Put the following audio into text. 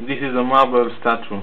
This is a marble statue.